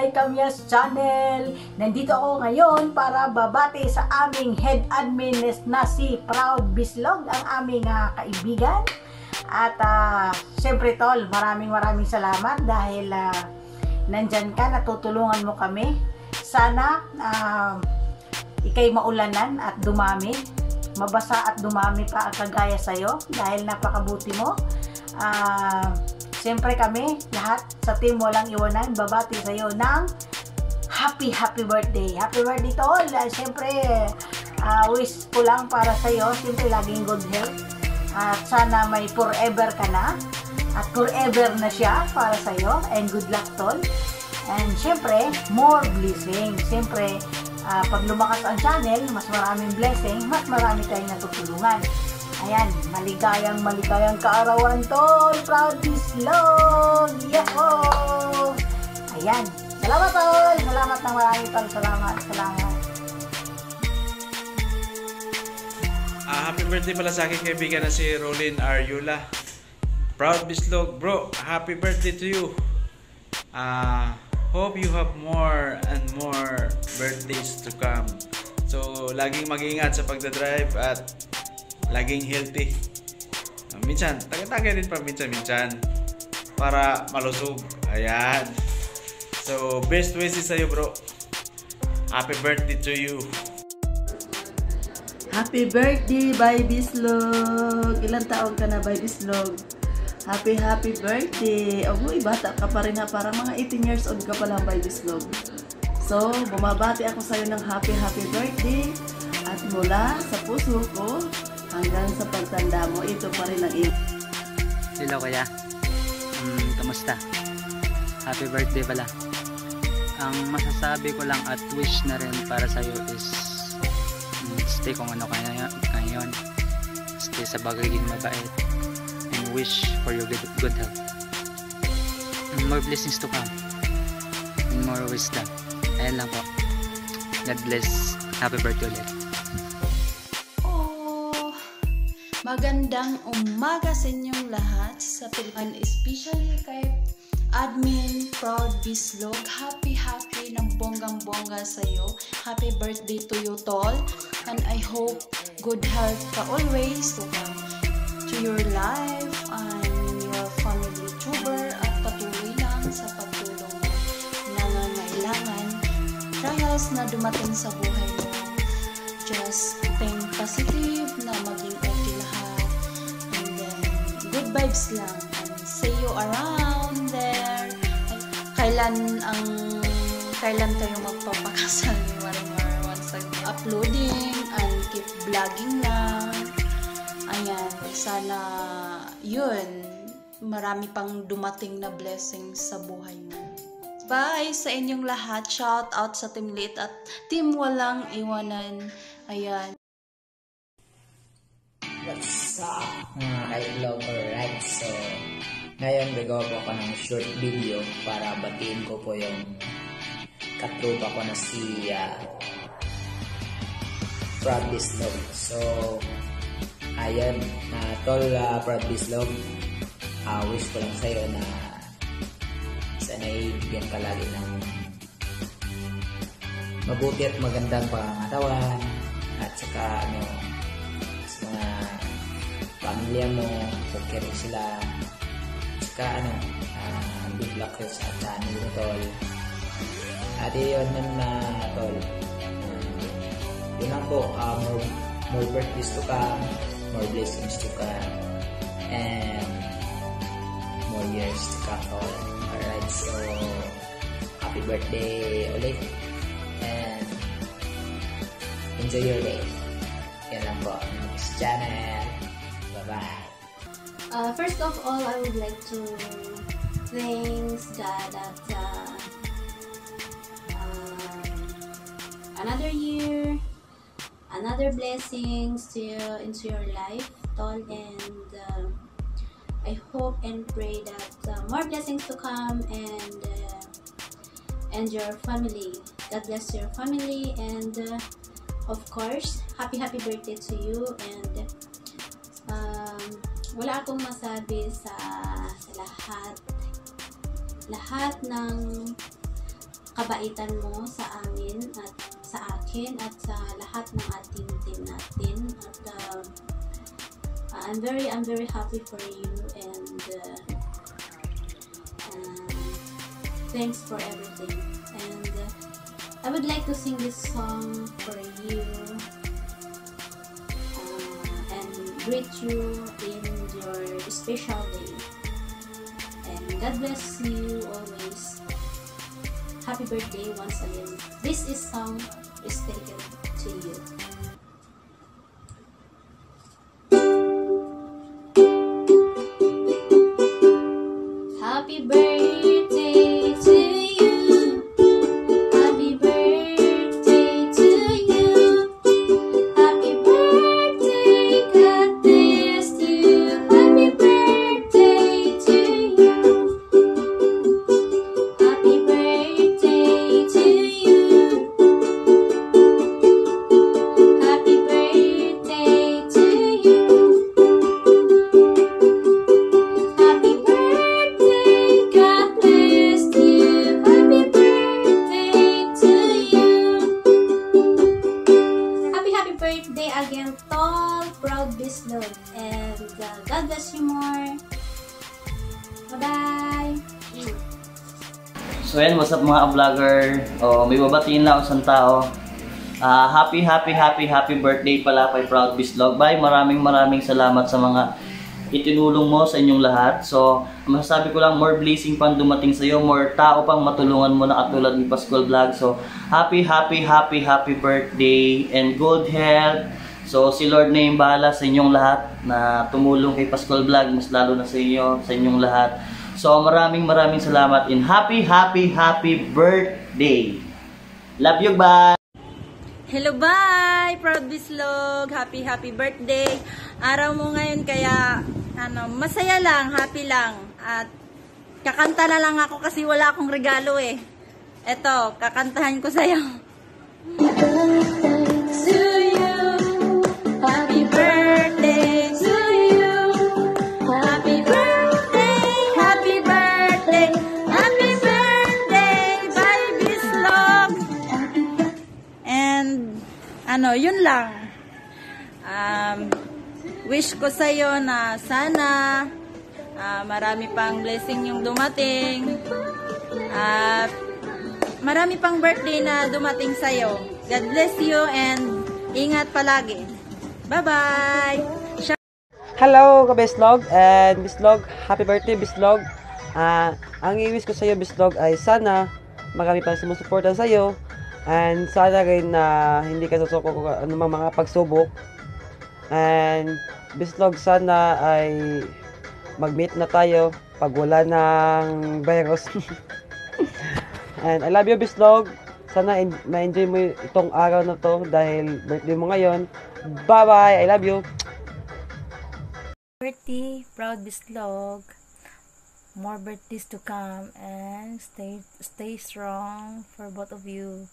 Inday Kamyas Channel. Nandito ako ngayon para babati sa aming head admin na si Proud Bislog, ang aming uh, kaibigan. At uh, syempre tol, maraming maraming salamat dahil uh, nandyan ka, natutulungan mo kami. Sana uh, ikay maulanan at dumami mabasa at dumami pa ang kagaya sa'yo dahil napakabuti mo. Uh, Siyempre kami, lahat sa team Walang Iwanan, babati sa'yo ng happy, happy birthday. Happy birthday to all. Siyempre, uh, wish ko lang para sa'yo, siyempre laging good health. At sana may forever ka na. At forever na siya para sa'yo. And good luck tol. And siyempre, more blessing. Siyempre, uh, pag lumakas ang channel, mas maraming blessing, mas marami tayong natutulungan. Ayan, maligayang maligayang kaarawan tol, proud Bislog! Yahoo! Ayan, salamat tol! Salamat ng marami tol, salamat, salamat. Uh, happy birthday pala sa aking kaibigan na si Rolin Arjula. Proud Bislog, bro. Happy birthday to you. Uh, hope you have more and more birthdays to come. So, laging mag-ingat sa pagdadrive at laging healthy. Uh, minsan, tagay-tagay din pa minsan-minsan para malusog. Ayan. So, best wishes sa'yo bro. Happy birthday to you. Happy birthday, Bay Bislog! Ilan taon ka na, Bay Bislog? Happy, happy birthday! Oy, bata ka pa rin ha. Parang mga 18 years old ka pa lang, Bay Bislog. So, bumabati ako sa'yo ng happy, happy birthday. At mula sa puso ko, hanggang sa pagtanda mo, ito pa rin ang iyong. Hello kuya. Um, kamusta? Happy birthday pala. Ang masasabi ko lang at wish na rin para sa iyo is um, stay kung ano ka ngayon. Stay sa bagaging mabait. And wish for your good, good health. And more blessings to come. And more wisdom. Ayan lang po. God bless. Happy birthday ulit. Magandang umaga sa inyong lahat sa Pilipan, especially kay Admin Proud Bislog. Happy, happy ng bonggang-bongga sa iyo. Happy birthday to you, Tol. And I hope good health ka always to come to your life and your family tuber at patuloy lang sa pagtulong mo nangangailangan trials na dumating sa buhay vibes lang. See you around there. Kailan ang kailan kayo magpapakasal ni Marimar once uploading and keep vlogging lang. Ayan, sana yun, marami pang dumating na blessings sa buhay mo. Bye sa inyong lahat. Shout out sa Team Lit at Team Walang Iwanan. Ayan. What's up mga ka-vlog alright so ngayon gagawa po ako ng short video para batiin ko po yung katrupa ko na si uh, Proud Bislog so ayun uh, tol uh, Proud Bislog uh, wish ko lang sa'yo na sana'y bigyan ka lagi ng mabuti at magandang pangangatawan at saka ano pamilya mo, okay rin sila. Saka ano, uh, good luck sa channel mo, tol. At yun na na, tol. Uh, yun lang po, uh, more, more birthdays to come, more blessings to come, and more years to come, tol. Alright, so, happy birthday ulit. And, enjoy your day. Yan lang po channel. Uh, first of all, I would like to thank God that uh, uh, another year, another blessings to into your life, Tol, and uh, I hope and pray that uh, more blessings to come and uh, and your family. God bless your family and uh, of course, happy happy birthday to you and wala akong masabi sa, sa lahat. Lahat ng kabaitan mo sa amin at sa akin at sa lahat ng ating team natin. At uh, I'm very I'm very happy for you and uh, uh, thanks for everything. And uh, I would like to sing this song for you uh, and greet you in your special day. And God bless you always. Happy birthday once again. This is song is dedicated to you Bislog. And uh, God bless you more. Bye-bye. So yan, what's up mga vlogger? Oh, may babatiin lang sa tao. Ah, happy, happy, happy, happy birthday pala kay Proud Bislog. Bye, maraming maraming salamat sa mga itinulong mo sa inyong lahat. So, masasabi ko lang, more blessing pang dumating sa iyo, more tao pang matulungan mo na katulad ni Pascual Vlog. So, happy, happy, happy, happy birthday and good health. So, si Lord na yung bahala sa inyong lahat na tumulong kay Pascual Vlog, mas lalo na sa inyo, sa inyong lahat. So, maraming maraming salamat and happy, happy, happy birthday! Love you, bye! Hello, bye! Proud Bislog! Happy, happy birthday! Araw mo ngayon kaya, ano, masaya lang, happy lang. At kakanta na lang ako kasi wala akong regalo eh. Eto, kakantahan ko sa'yo. To you. Happy ano, yun lang. Um, wish ko sa'yo na sana ah, marami pang blessing yung dumating. At marami pang birthday na dumating sa'yo. God bless you and ingat palagi. Bye-bye! Hello, ka-Bislog and Bislog, happy birthday Bislog. Ah, ang i-wish ko sa iyo Bislog ay sana marami pang sumusuporta sa iyo and sana rin na hindi ka susuko kung anumang mga pagsubok. And Bislog sana ay mag-meet na tayo pag wala ng virus. and I love you Bislog. Sana en- ma-enjoy mo itong araw na to dahil birthday mo ngayon. Bye-bye. I love you. birthday, proud Bislog. More birthdays to come and stay stay strong for both of you.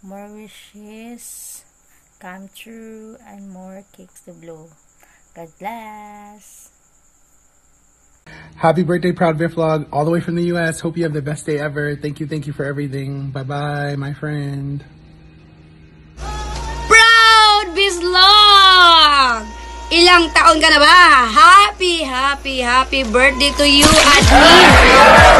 More wishes come true and more cakes to blow. God bless. Happy birthday, Proud Bear Vlog, all the way from the US. Hope you have the best day ever. Thank you, thank you for everything. Bye bye, my friend. Proud Bislog! Ilang taon ka na ba? Happy, happy, happy birthday to you, Admin!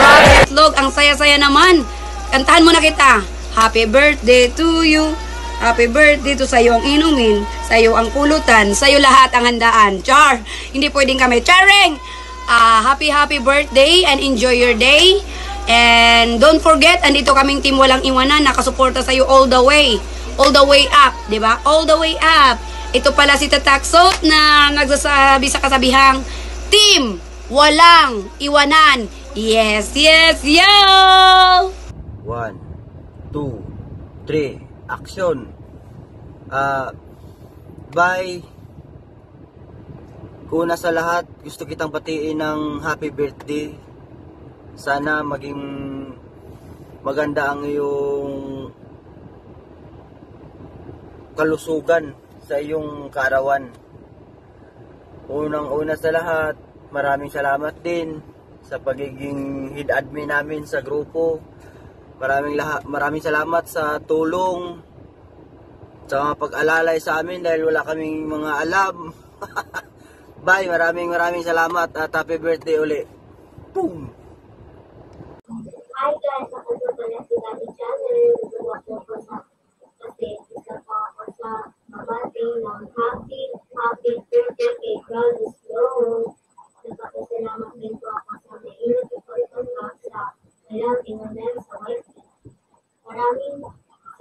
Proud Bislog, ang saya-saya naman. Kantahan mo na kita. Happy birthday to you. Happy birthday to sa'yo ang inumin, sa'yo ang pulutan, sa'yo lahat ang handaan. Char! Hindi pwedeng kami. Charing! Ah, happy, happy birthday and enjoy your day. And don't forget, andito kaming team walang iwanan, nakasuporta sa'yo all the way. All the way up, di ba? All the way up. Ito pala si Tataksot na nagsasabi sa kasabihang, Team, walang iwanan. Yes, yes, yo! One, two, three, action! Ah, bye! Kuna sa lahat, gusto kitang batiin ng happy birthday. Sana maging maganda ang iyong kalusugan sa iyong kaarawan. Unang-una sa lahat, maraming salamat din sa pagiging head admin namin sa grupo. Maraming laha, maraming salamat sa tulong sa mga pag-alalay sa amin dahil wala kaming mga alam. Bye, maraming maraming salamat at happy birthday uli. Boom! Hi guys, ako po pala si Daddy Channel. Gumawa po ko sa kasi isa po ako sa mabati ng happy, happy birthday kay Claudius Sloan. Nagpapasalamat din po ako sa mainit na pagtanggap sa walang inunan sa white. Maraming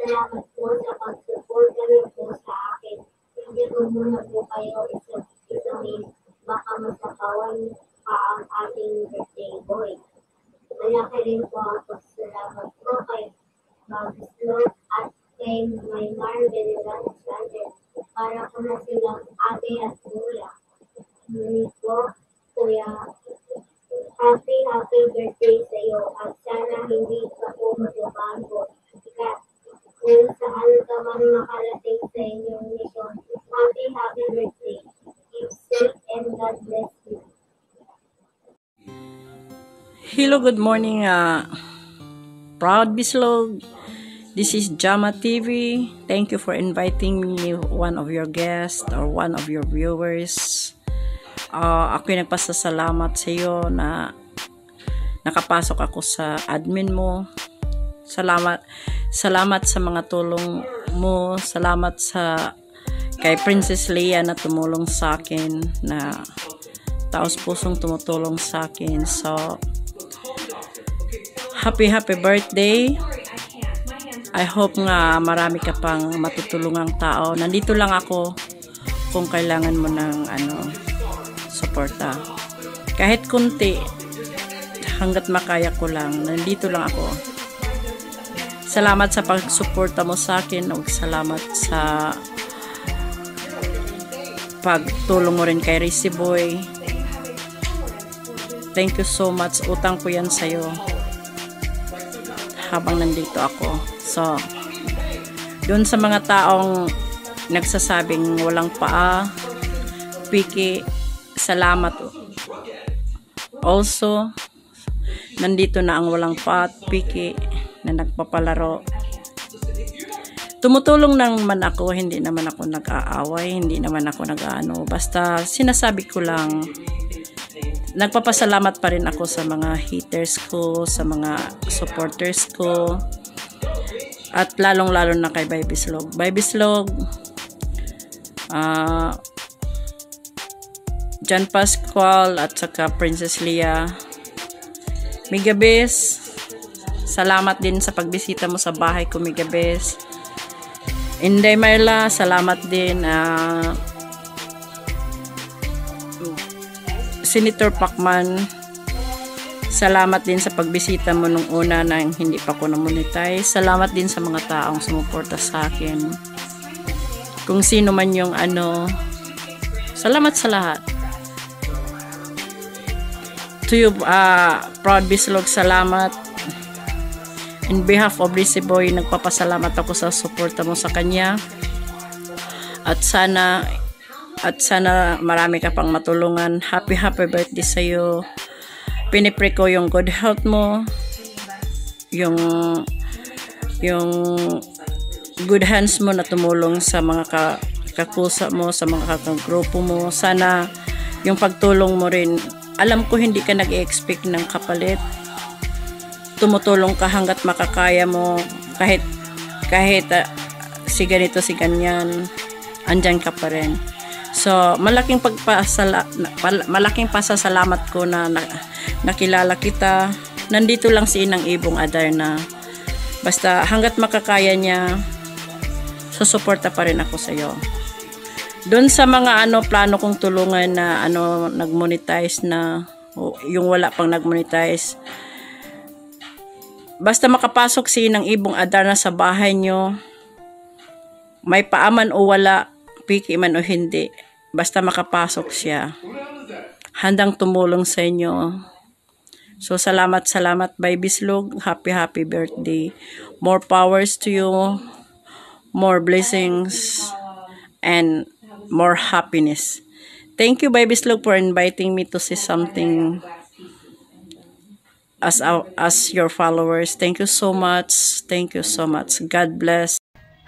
salamat po sa pag-support kami po sa akin. Hindi ko muna po kayo isa- isamin. Baka masapawan pa ang ating birthday boy. Malaki rin po ang pasalamat ko kay Magslo at kay Maymar Veneran Sanchez para po na silang ate at kuya. Ngunit po, kuya, happy, happy birthday sa iyo at sana hindi ka po magbabago. Kung saan ka man makarating sa inyong mission, happy, happy birthday. Keep safe and God bless you. Hello, good morning, uh, Proud Bislog. This is Jama TV. Thank you for inviting me, one of your guests or one of your viewers. Uh, ako yung nagpasasalamat sa iyo na nakapasok ako sa admin mo. Salamat sa mga tulong mo. Salamat sa kay Princess Leia na tumulong sa akin na taos pusong tumutulong sa akin. So, happy happy birthday. I hope nga marami ka pang matutulungang tao. Nandito lang ako kung kailangan mo ng ano, suporta. Kahit kunti, hanggat makaya ko lang, nandito lang ako. Salamat sa pagsuporta mo sa akin. Huwag salamat sa pagtulong mo rin kay Rizzy Boy. Thank you so much. Utang ko yan sa'yo habang nandito ako. So, doon sa mga taong nagsasabing walang paa, piki, salamat. Also, nandito na ang walang paa piki na nagpapalaro. Tumutulong naman ako, hindi naman ako nag-aaway, hindi naman ako nag-ano. Basta sinasabi ko lang, nagpapasalamat pa rin ako sa mga haters ko, sa mga supporters ko, at lalong-lalo na kay Baby Slog. Baby Slog, ah, John Pascual at saka Princess Leia. Migabes, salamat din sa pagbisita mo sa bahay ko, Migabes. Inday Marla, salamat din. ah, Senator Pacman, salamat din sa pagbisita mo nung una nang hindi pa ko na-monetize. Salamat din sa mga taong sumuporta sa akin. Kung sino man yung ano, salamat sa lahat. To you, uh, Proud Bislog, salamat. In behalf of Rizzy Boy, nagpapasalamat ako sa suporta mo sa kanya. At sana at sana marami ka pang matulungan. Happy happy birthday sa iyo. Pinipray ko yung good health mo. Yung yung good hands mo na tumulong sa mga ka, kakusa mo, sa mga kagrupo mo. Sana yung pagtulong mo rin, alam ko hindi ka nag-expect ng kapalit. Tumutulong ka hanggat makakaya mo kahit kahit uh, si ganito si ganyan andyan ka pa rin. So, malaking pagpasala malaking pasasalamat ko na, na nakilala kita. Nandito lang si Inang Ibong Adarna. Basta hanggat makakaya niya, susuporta pa rin ako sa iyo. Doon sa mga ano plano kong tulungan na ano nag-monetize na yung wala pang nag-monetize. Basta makapasok si Inang Ibong Adarna sa bahay nyo, may paaman o wala, piki man o hindi, basta makapasok siya. Handang tumulong sa inyo. So, salamat, salamat, Baby Slug. Happy, happy birthday. More powers to you. More blessings. And more happiness. Thank you, Baby Slug, for inviting me to see something as our, as your followers. Thank you so much. Thank you so much. God bless.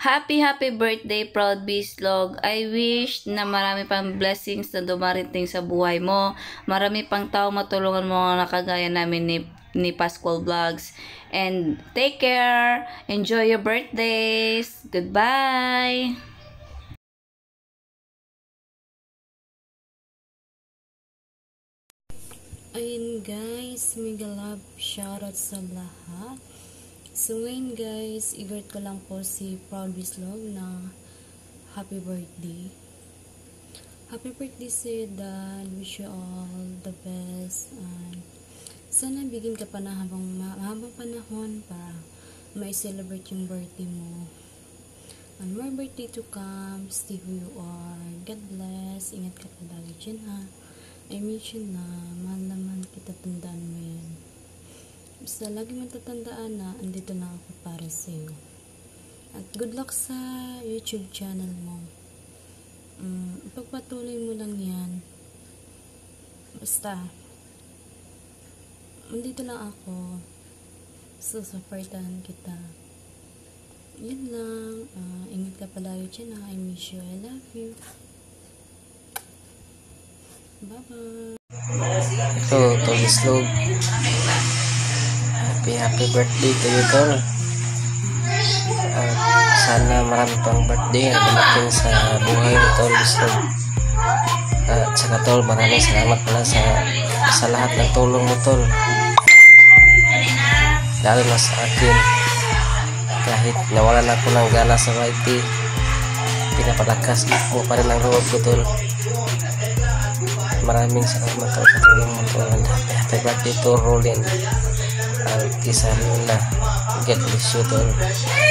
Happy, happy birthday, Proud Bislog. I wish na marami pang blessings na dumarating sa buhay mo. Marami pang tao matulungan mo na nakagaya namin ni, ni Pascual Vlogs. And take care. Enjoy your birthdays. Goodbye. Ayun guys, mega love shoutout sa lahat. So ngayon guys, i-greet ko lang po si Proud Bislog na happy birthday. Happy birthday sa iyo, Dad. Wish you all the best. And sana bigyan ka pa na habang mahabang panahon para ma-celebrate yung birthday mo. And more birthday to come. Stay who you are. God bless. Ingat ka palagi dyan ha. I miss na. Mahal naman kita tandaan mo yan. Basta lagi mo tatandaan na andito na ako para sa iyo. At good luck sa YouTube channel mo. Um, pagpatuloy mo lang yan. Basta, andito lang ako. Susuportahan kita. Yun lang. Ah, ingat ka palagi dyan ha. I miss you. I love you. Bye-bye. Ito, Tol Slog. Happy, happy birthday to you, Tol. At sana marami pang birthday na dumating sa buhay ni Tol Slog. At saka, Tol, maraming salamat pala sa, sa lahat ng tulong mo, Tol. Lalo na sa akin. Kahit nawalan ako ng gana sa YT, pinapalakas mo pa rin ang loob ko, Tol. Maraming salamat tol sa tol. And happy, birthday to Rolin. Ang isa na. God bless you tol.